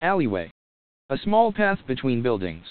Alleyway. A small path between buildings.